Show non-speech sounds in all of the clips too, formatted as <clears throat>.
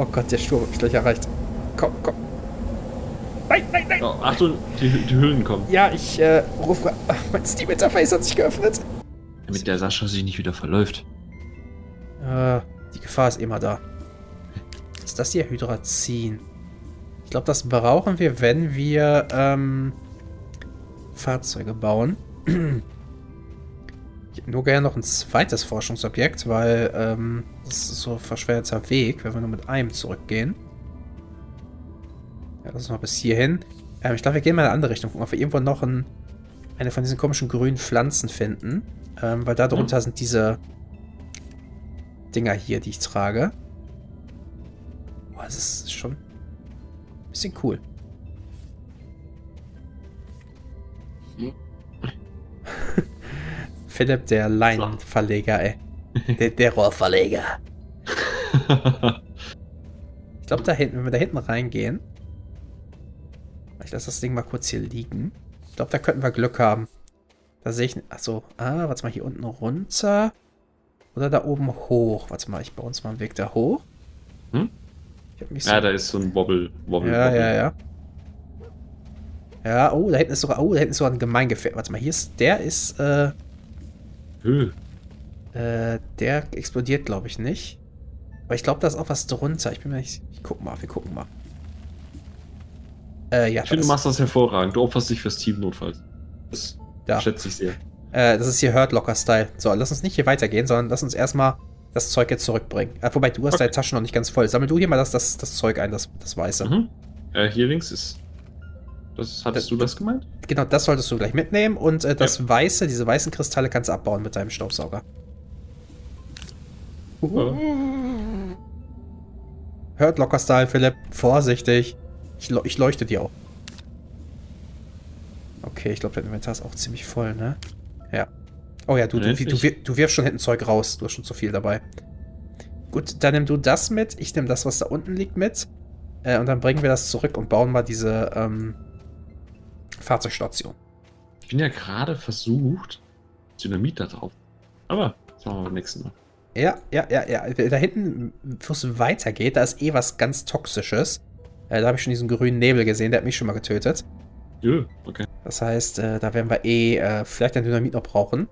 Oh Gott, der Sturm ich gleich erreicht. Komm, komm. Nein, nein, nein. Oh, Achtung, die, die Hüllen kommen. Ja, ich äh, rufe. Ach, mein Steam-Interface hat sich geöffnet. Damit der Sascha sich nicht wieder verläuft. Äh, die Gefahr ist immer da. Ist das hier Hydrazin? Ich glaube, das brauchen wir, wenn wir ähm, Fahrzeuge bauen. <clears throat> Ich hätte nur gerne noch ein zweites Forschungsobjekt, weil ähm, das ist so ein verschwerter Weg, wenn wir nur mit einem zurückgehen. Ja, das ist mal bis hierhin. Ähm, ich glaube, wir gehen mal in eine andere Richtung. Gucken, ob wir irgendwo noch ein, eine von diesen komischen grünen Pflanzen finden. Ähm, weil da drunter sind diese Dinger hier, die ich trage. Boah, das ist schon ein bisschen cool. <laughs> Philipp, der Leinenverleger, ey. <laughs> Der, der Rohrverleger. <laughs> ich glaube, da hinten, wenn wir da hinten reingehen. Ich lasse das Ding mal kurz hier liegen. Ich glaube, da könnten wir Glück haben. Da sehe ich. Achso. Ah, warte mal, hier unten runter. Oder da oben hoch. Warte mal, ich baue uns mal einen Weg da hoch. Hm? So ja, da ist so ein Wobble. Wobble ja, Wobble. ja, ja. Ja, oh, da hinten ist sogar. Oh, da hinten ist sogar ein Gemeingefährt. Warte mal, hier ist. Der ist. Äh, Höh. Äh, der explodiert, glaube ich, nicht. Aber ich glaube, da ist auch was drunter. Ich bin mir nicht. Ich guck mal, wir gucken mal. Äh, ja. Ich finde, du machst das hervorragend. Du opferst dich fürs Team notfalls. Das ja. schätze ich sehr. Äh, das ist hier Hurt Locker Style. So, lass uns nicht hier weitergehen, sondern lass uns erstmal das Zeug jetzt zurückbringen. Äh, wobei, du hast okay. deine Tasche noch nicht ganz voll. Sammel du hier mal das, das, das Zeug ein, das, das Weiße. Mhm. Äh, hier links ist. Das, hattest das, du das gemeint? Genau, das solltest du gleich mitnehmen und äh, das ja. Weiße, diese weißen Kristalle kannst du abbauen mit deinem Staubsauger. Uh. Hört locker Style, Philipp. Vorsichtig. Ich, ich leuchte dir auch. Okay, ich glaube, dein Inventar ist auch ziemlich voll, ne? Ja. Oh ja, du, du, du, du, wirfst schon hinten Zeug raus. Du hast schon zu viel dabei. Gut, dann nimm du das mit. Ich nehme das, was da unten liegt, mit. Äh, und dann bringen wir das zurück und bauen mal diese ähm, Fahrzeugstation. Ich bin ja gerade versucht, Dynamit da drauf. Aber das machen wir beim nächsten Mal. Ja, ja, ja, ja. Da hinten, wo es weitergeht, da ist eh was ganz Toxisches. Äh, da habe ich schon diesen grünen Nebel gesehen, der hat mich schon mal getötet. Ja, okay. Das heißt, äh, da werden wir eh äh, vielleicht ein Dynamit noch brauchen.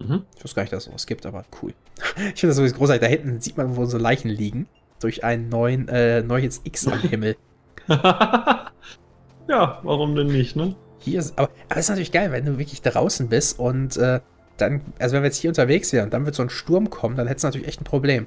Mhm. Ich wusste gar nicht, dass es sowas gibt, aber cool. <laughs> ich finde das sowieso großartig. Da hinten sieht man, wo unsere Leichen liegen. Durch ein neuen, äh, neues X am Himmel. <laughs> ja, warum denn nicht, ne? Hier ist, aber, aber ist natürlich geil, wenn du wirklich draußen bist und äh, dann, also wenn wir jetzt hier unterwegs wären und dann wird so ein Sturm kommen, dann hättest du natürlich echt ein Problem.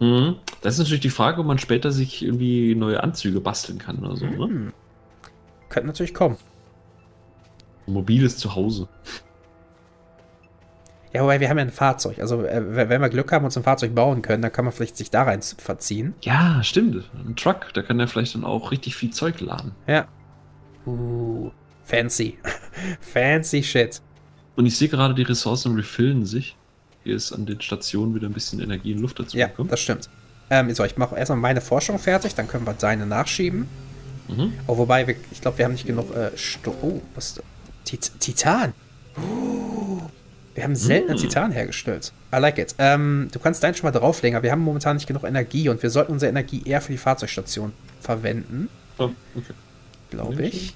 Mhm. Das ist natürlich die Frage, ob man später sich irgendwie neue Anzüge basteln kann oder so, ne? mhm. ne? Könnte natürlich kommen. Mobiles Zuhause. Ja, wobei wir haben ja ein Fahrzeug. Also, äh, wenn wir Glück haben und uns ein Fahrzeug bauen können, dann kann man vielleicht sich da rein verziehen. Ja, stimmt. Ein Truck, da kann er vielleicht dann auch richtig viel Zeug laden. Ja. Uh, fancy. <laughs> fancy shit. Und ich sehe gerade, die Ressourcen refillen sich. Hier ist an den Stationen wieder ein bisschen Energie und Luft dazu ja, gekommen. Ja, das stimmt. Ähm, so, ich mache erstmal meine Forschung fertig, dann können wir deine nachschieben. Mhm. Oh, wobei, wir, ich glaube, wir haben nicht genug äh, Oh, was Tit Titan. Oh, wir haben selten mhm. Titan hergestellt. I like it. Ähm, du kannst deinen schon mal drauflegen, aber wir haben momentan nicht genug Energie und wir sollten unsere Energie eher für die Fahrzeugstation verwenden. Oh, okay. Glaube ich.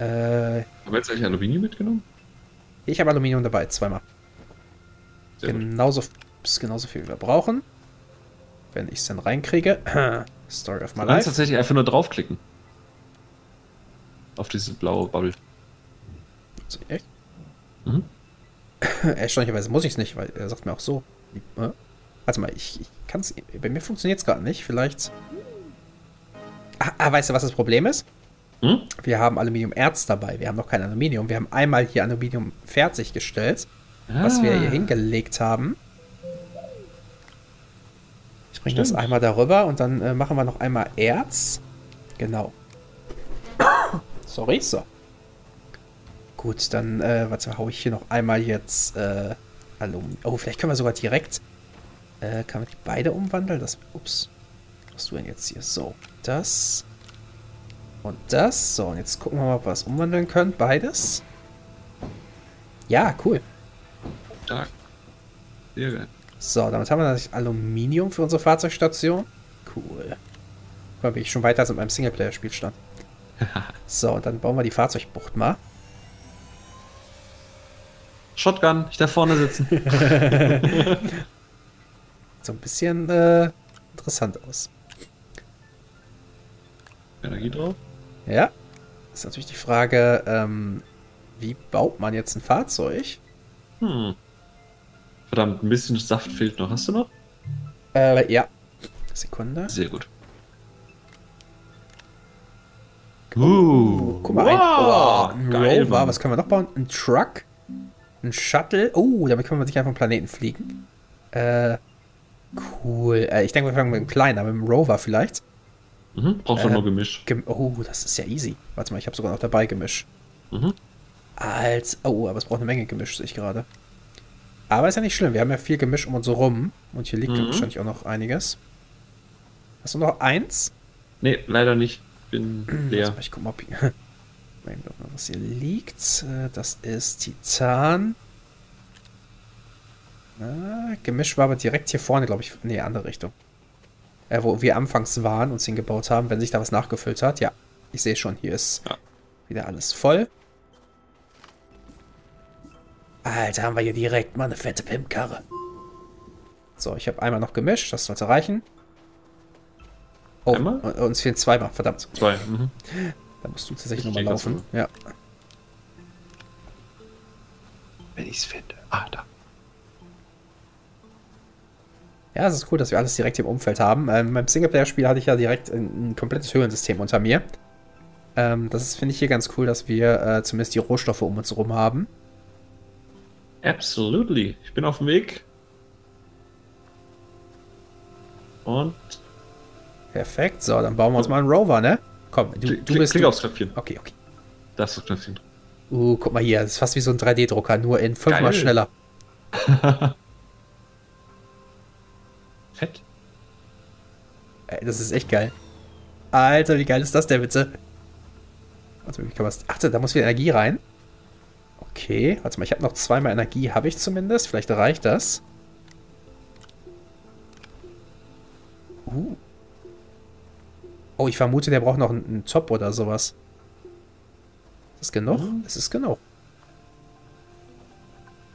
Äh, Haben wir jetzt eigentlich Aluminium mitgenommen? Ich habe Aluminium dabei, zweimal. Sehr genauso, genauso viel wie wir brauchen. Wenn ich es dann reinkriege. <clears throat> Story of my life. Du kannst tatsächlich einfach nur draufklicken. Auf diese blaue Bubble. Echt? Mhm. <clears throat> Erstaunlicherweise muss ich es nicht, weil er sagt mir auch so. Äh? Warte mal, ich, ich kann es. Bei mir funktioniert es gerade nicht. Vielleicht. Ah, ah, weißt du, was das Problem ist? Hm? Wir haben Aluminiumerz dabei. Wir haben noch kein Aluminium. Wir haben einmal hier Aluminium fertiggestellt, ah. was wir hier ah. hingelegt haben. Ich bringe das einmal darüber und dann äh, machen wir noch einmal Erz. Genau. <coughs> Sorry, so. Gut, dann, äh, warte, hau ich hier noch einmal jetzt, äh, Aluminium. Oh, vielleicht können wir sogar direkt, äh, kann man die beide umwandeln? Das, ups. Was du denn jetzt hier? So, das. Und das. So, und jetzt gucken wir mal, ob wir es umwandeln können. Beides. Ja, cool. Stark. Sehr geil. So, damit haben wir natürlich Aluminium für unsere Fahrzeugstation. Cool. Da bin ich schon weiter als mit meinem Singleplayer-Spielstand. <laughs> so, dann bauen wir die Fahrzeugbucht mal. Shotgun, ich darf vorne sitzen. <laughs> so ein bisschen äh, interessant aus. Energie drauf? Ja. Ist natürlich die Frage, ähm, wie baut man jetzt ein Fahrzeug? Hm. Verdammt, ein bisschen Saft fehlt noch. Hast du noch? Äh, ja. Sekunde. Sehr gut. Uh, guck mal, wow, ein, oh, ein Rover. Mann. Was können wir noch bauen? Ein Truck? Ein Shuttle? Oh, damit können wir sich einfach vom Planeten fliegen. Äh, cool. Äh, ich denke, wir fangen mit einem kleinen, mit einem Rover vielleicht. Mhm, brauchst du äh, nur Gemisch. Gem oh, das ist ja easy. Warte mal, ich habe sogar noch dabei Gemisch. Mhm. Als. Oh, aber es braucht eine Menge Gemisch, sehe ich gerade. Aber ist ja nicht schlimm. Wir haben ja viel Gemisch um uns rum. Und hier liegt mhm. wahrscheinlich auch noch einiges. Hast du noch eins? Nee, leider nicht. Bin <clears throat> leer. Ich guck mal, ob hier, <laughs> was hier liegt. Äh, das ist Titan. Na, Gemisch war aber direkt hier vorne, glaube ich. Nee, andere Richtung äh, wo wir anfangs waren, uns hingebaut haben, wenn sich da was nachgefüllt hat. Ja, ich sehe schon, hier ist ja. wieder alles voll. Alter, haben wir hier direkt mal eine fette Pimpkarre. So, ich habe einmal noch gemischt, das sollte reichen. Oh, einmal? uns fehlen zweimal, verdammt. Zwei, mhm. Da musst du tatsächlich nochmal laufen. Ja. Wenn ich es finde. Ah, da. Ja, es ist cool, dass wir alles direkt im Umfeld haben. Ähm, beim Singleplayer-Spiel hatte ich ja direkt ein, ein komplettes Höhlensystem unter mir. Ähm, das finde ich hier ganz cool, dass wir äh, zumindest die Rohstoffe um uns herum haben. Absolutely. Ich bin auf dem Weg. Und. Perfekt. So, dann bauen wir uns mal einen Rover, ne? Komm, du, du bist. Klick aufs Knöpfchen. Okay, okay. Das ist das Knöpfchen. Uh, guck mal hier. Das ist fast wie so ein 3D-Drucker, nur in fünfmal schneller. <laughs> Fett. Ey, das ist echt geil. Alter, wie geil ist das denn bitte? Warte, wie kann man Ach, da muss wieder Energie rein. Okay, warte mal, ich habe noch zweimal Energie, habe ich zumindest. Vielleicht reicht das. Uh. Oh, ich vermute, der braucht noch einen, einen Top oder sowas. Ist das genug? Mhm. Es ist genug.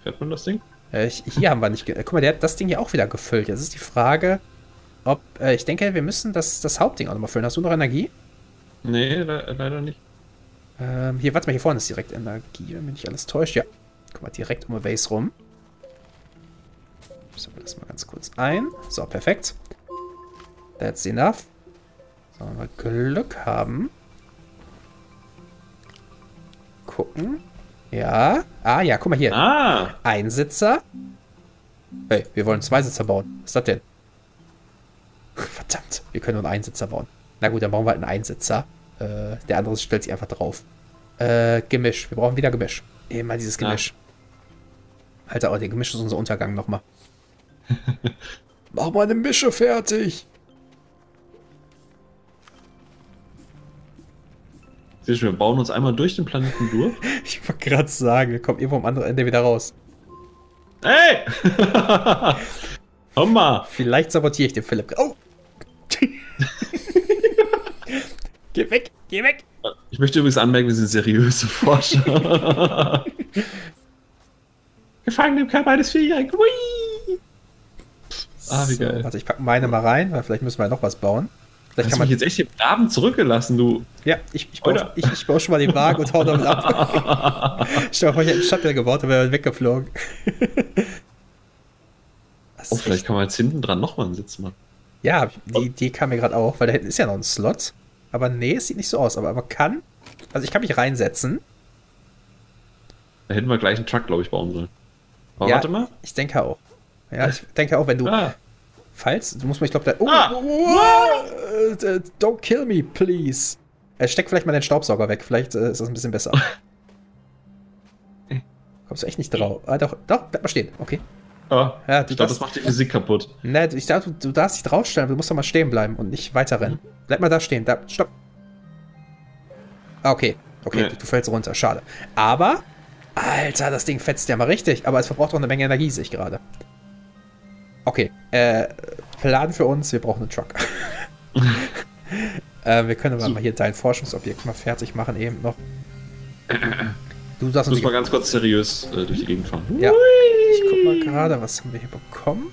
Fährt man das Ding? Äh, hier haben wir nicht. Guck mal, der hat das Ding hier auch wieder gefüllt. Jetzt ist die Frage, ob. Äh, ich denke, wir müssen das, das Hauptding auch nochmal füllen. Hast du noch Energie? Nee, le leider nicht. Ähm, hier, warte mal, hier vorne ist direkt Energie, wenn mich nicht alles täuscht. Ja. Guck mal, direkt um die Base rum. Sammeln das mal ganz kurz ein. So, perfekt. That's enough. So, wenn wir Glück haben. Gucken. Ja. Ah, ja, guck mal hier. Ah. Einsitzer. Hey, wir wollen zwei Sitzer bauen. Was ist das denn? Verdammt, wir können nur einen Einsitzer bauen. Na gut, dann bauen wir halt einen Einsitzer. Äh, der andere stellt sich einfach drauf. Äh, Gemisch. Wir brauchen wieder Gemisch. Immer dieses Gemisch. Ja. Alter, oh, der Gemisch ist unser Untergang nochmal. <laughs> Mach mal eine Mische fertig. Wir bauen uns einmal durch den Planeten durch. <laughs> ich wollte gerade sagen, wir kommen irgendwo am anderen Ende wieder raus. Hey! <laughs> Hammer! Vielleicht sabotiere ich den Philipp. Oh! <laughs> geh weg, geh weg! Ich möchte übrigens anmerken, wir sind seriöse Forscher. Gefangen im Körper eines Vierjährigen. Hui! Ah, wie geil. warte, ich packe meine mal rein, weil vielleicht müssen wir noch was bauen. Vielleicht Hast kann man mich jetzt echt im Abend zurückgelassen, du. Ja, ich, ich, baue, ich, ich baue schon mal den Wagen und hau damit ab. <laughs> ich habe heute einen Shuttle gebaut und wäre weggeflogen. <laughs> oh, vielleicht kann man jetzt hinten dran nochmal einen Sitz machen. Ja, die Idee kam mir gerade auch, weil da hinten ist ja noch ein Slot. Aber nee, es sieht nicht so aus. Aber man kann. Also ich kann mich reinsetzen. Da hätten wir gleich einen Truck, glaube ich, bauen sollen. Aber ja, warte mal. Ich denke auch. Ja, ich denke auch, wenn du. Ah. Falls, du musst mal, ich glaube, da. Oh, ah. oh, uh, don't kill me, please. Er steckt vielleicht mal den Staubsauger weg. Vielleicht äh, ist das ein bisschen besser. <laughs> Kommst du echt nicht drauf? Ah, doch, doch, bleib mal stehen. Okay. Oh, ja, ich glaube, das macht die Physik kaputt. Ne, ich dachte, du, du darfst dich draufstellen, du musst doch mal stehen bleiben und nicht weiter rennen. Mhm. Bleib mal da stehen. Da, stopp. Ah, okay. Okay, nee. du, du, fällst runter. Schade. Aber, Alter, das Ding fetzt ja mal richtig. Aber es verbraucht auch eine Menge Energie, sehe ich gerade. Okay, äh, Plan für uns, wir brauchen einen Truck. <laughs> äh, wir können aber so. mal hier dein Forschungsobjekt mal fertig machen eben noch. Du sagst uns mal ganz kurz seriös äh, durch die Gegend fahren. Ja. Ich guck mal gerade, was haben wir hier bekommen?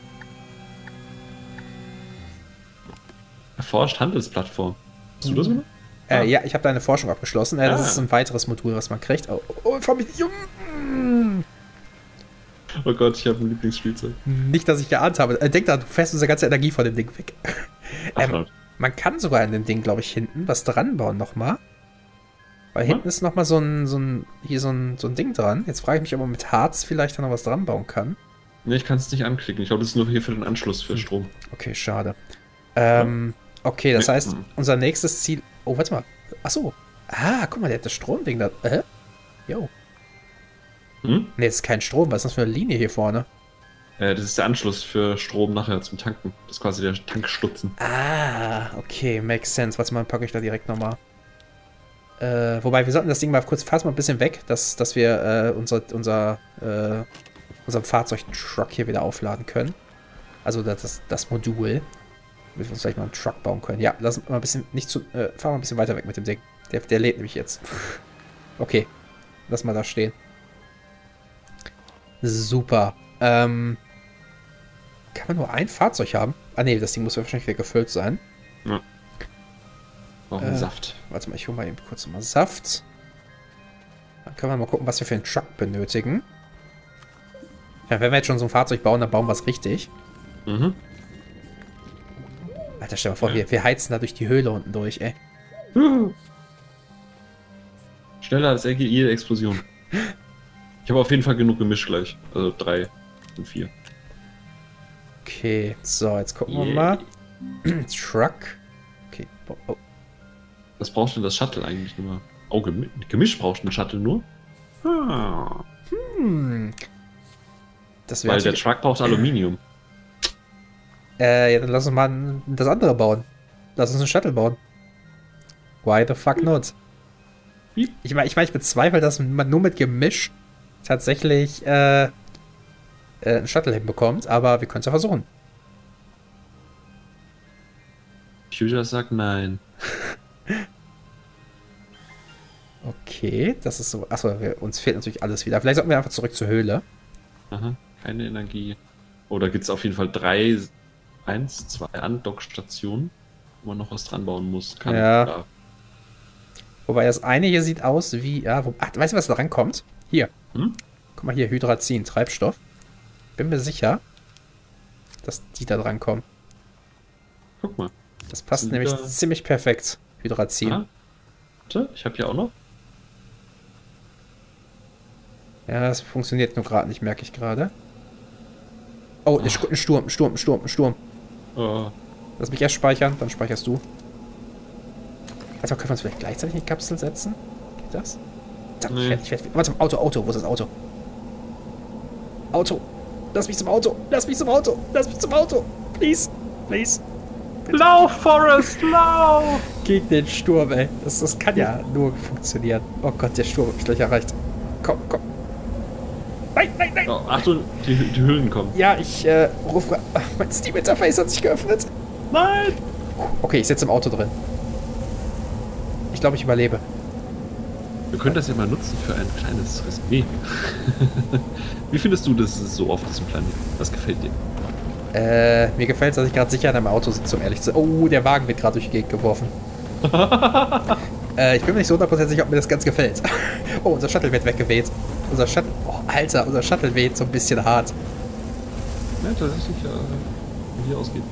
Erforscht Handelsplattform. Hast du das gemacht? Äh, ah. Ja, ich habe da eine Forschung abgeschlossen. Äh, das ah. ist ein weiteres Modul, was man kriegt. Oh, oh, fahr mich nicht um. Oh Gott, ich habe ein Lieblingsspielzeug. Nicht, dass ich geahnt habe. Äh, denk da, du fährst unsere ganze Energie von dem Ding weg. ähm, man kann sogar in dem Ding, glaube ich, hinten was dran bauen nochmal. Weil hm? hinten ist nochmal so ein, so ein, hier so ein, so ein Ding dran. Jetzt frage ich mich, ob man mit Harz vielleicht da noch was dran bauen kann. Ne, ich kann es nicht anklicken. Ich glaube, das ist nur hier für den Anschluss für hm. Strom. Okay, schade. Ähm, okay, das heißt, unser nächstes Ziel. Oh, warte mal. Achso. Ah, guck mal, der hat das Stromding da. Äh? Jo. Hm? Ne, das ist kein Strom. Was ist das für eine Linie hier vorne? Äh, das ist der Anschluss für Strom nachher zum Tanken. Das ist quasi der Tankstutzen. Ah, okay, makes sense. Warte mal, packe ich da direkt nochmal. Äh, wobei, wir sollten das Ding mal kurz fast mal ein bisschen weg, dass, dass wir äh, unser, unser, äh, unser Fahrzeugtruck hier wieder aufladen können. Also das, das, das Modul. Damit wir uns vielleicht mal einen Truck bauen können. Ja, lass mal ein bisschen nicht zu. Äh, fahren wir ein bisschen weiter weg mit dem Ding. Der, der lädt nämlich jetzt. <laughs> okay. Lass mal da stehen. Super. Ähm, kann man nur ein Fahrzeug haben? Ah ne, das Ding muss wahrscheinlich wieder gefüllt sein. Ja. Brauchen äh, Saft. Warte mal, ich hole mal eben kurz mal Saft. Dann können wir mal gucken, was wir für einen Truck benötigen. Ja, wenn wir jetzt schon so ein Fahrzeug bauen, dann bauen wir es richtig. Mhm. Alter, stell mal vor, ja. wir, wir heizen da durch die Höhle unten durch, ey. Schneller als jede Explosion. <laughs> Ich habe auf jeden Fall genug Gemisch gleich. Also drei und vier. Okay, so, jetzt gucken yeah. wir mal. <clears throat> Truck. Okay. Oh, oh. Was brauchst du denn das Shuttle eigentlich nur? Oh, Gemisch, Gemisch brauchst du ein Shuttle nur? Ah. Hm. Das Weil der Truck braucht Aluminium. Äh, ja, dann lass uns mal das andere bauen. Lass uns ein Shuttle bauen. Why the fuck not? Ich meine, ich, mein, ich bezweifle, dass man nur mit Gemisch tatsächlich äh, äh, ein Shuttle hinbekommt, aber wir können es ja versuchen. Future sagt nein. <laughs> okay, das ist so. Achso, wir, uns fehlt natürlich alles wieder. Vielleicht sollten wir einfach zurück zur Höhle. Aha, keine Energie. Oh, da gibt es auf jeden Fall drei, eins, zwei Andockstationen, wo man noch was dran bauen muss. Kann ja. Wobei das eine hier sieht aus wie. Ja, wo, ach, weißt du, was da rankommt? Hier. Hm? Guck mal hier, Hydrazin, Treibstoff. Bin mir sicher, dass die da dran kommen. Guck mal. Das passt Sind nämlich da... ziemlich perfekt. Hydrazin. Ah. Warte, ich habe hier auch noch. Ja, das funktioniert nur gerade nicht, merke ich gerade. Oh, ein Sturm, ein Sturm, ein Sturm, ein Sturm. Oh. Lass mich erst speichern, dann speicherst du. Also können wir uns vielleicht gleichzeitig in die Kapsel setzen? Geht das? Nee. Ich werde, werde, warte, Auto, Auto, wo ist das Auto? Auto. Lass mich zum Auto. Lass mich zum Auto. Lass mich zum Auto. Please. Please. Bitte. Lauf, Forrest, lauf! <laughs> Gegen den Sturm, ey. Das, das kann ja nur funktionieren. Oh Gott, der Sturm hat mich gleich erreicht. Komm, komm. Nein, nein, nein! Oh, Achtung, die, die Höhlen kommen. Ja, ich äh, rufe. Mein Steam-Interface hat sich geöffnet. Nein! Okay, ich sitze im Auto drin. Ich glaube, ich überlebe. Wir können das ja mal nutzen für ein kleines Resümee. <laughs> Wie findest du das so auf diesem Planeten? Was gefällt dir? Äh, mir gefällt es, dass ich gerade sicher in einem Auto sitze, um ehrlich zu sein. Oh, der Wagen wird gerade durch die Gegend geworfen. <laughs> äh, ich bin mir nicht so hundertprozentig sicher, ob mir das ganz gefällt. <laughs> oh, unser Shuttle wird weggeweht. Unser Shuttle. Oh, Alter, unser Shuttle weht so ein bisschen hart. Ja, tatsächlich, ja, wie hier ausgeht.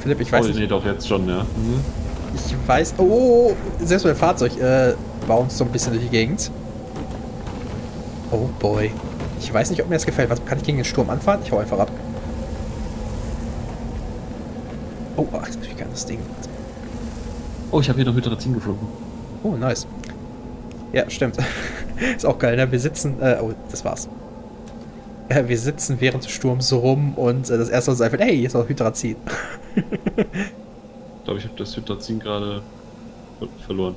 Philipp, ich weiß oh, nicht. Nee, doch jetzt schon, ja. Mhm. Ich weiß. Oh, selbst mein Fahrzeug äh, bounced so ein bisschen durch die Gegend. Oh boy. Ich weiß nicht, ob mir das gefällt. Was kann ich gegen den Sturm anfahren? Ich hau einfach ab. Oh, ach, wie kann das Ding. Oh, ich habe hier noch Hydrazin gefunden. Oh, nice. Ja, stimmt. <laughs> Ist auch geil, ne? Wir sitzen. Äh, oh, das war's. Äh, wir sitzen während des Sturms so rum und äh, das erste, was einfällt, hey, hier ist noch Hydrazin. <laughs> ich glaube, ich habe das Hydrazin gerade verloren.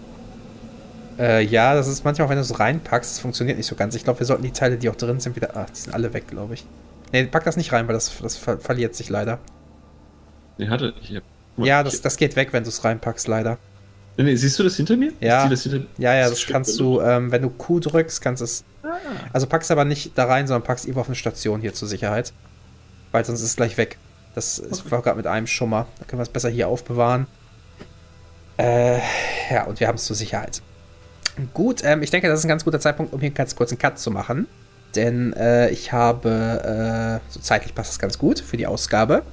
Äh, ja, das ist manchmal, wenn du es reinpackst, das funktioniert nicht so ganz. Ich glaube, wir sollten die Teile, die auch drin sind, wieder. Ach, die sind alle weg, glaube ich. Nee, pack das nicht rein, weil das, das ver verliert sich leider. Nee, hatte ich. Hab, ja, das, das geht weg, wenn du es reinpackst, leider. Nee, nee, siehst du das hinter mir? Ja, das hinter ja, ja, das, das kannst du, ähm, wenn du Q drückst, kannst es. Ah. Also packst aber nicht da rein, sondern packst irgendwo auf eine Station hier zur Sicherheit. Weil sonst ist es gleich weg. Das okay. war gerade mit einem Schummer. Da können wir es besser hier aufbewahren. Äh, ja, und wir haben es zur Sicherheit. Gut, ähm, ich denke, das ist ein ganz guter Zeitpunkt, um hier ganz kurz einen Cut zu machen. Denn äh, ich habe, äh, so zeitlich passt das ganz gut für die Ausgabe.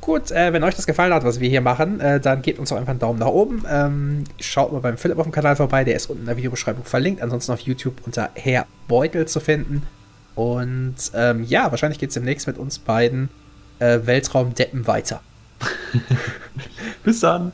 Gut, äh, wenn euch das gefallen hat, was wir hier machen, äh, dann gebt uns auch einfach einen Daumen nach oben. Ähm, schaut mal beim Philipp auf dem Kanal vorbei, der ist unten in der Videobeschreibung verlinkt. Ansonsten auf YouTube unter Herr Beutel zu finden. Und ähm, ja, wahrscheinlich geht es demnächst mit uns beiden äh, Weltraumdeppen weiter. <laughs> Bis dann.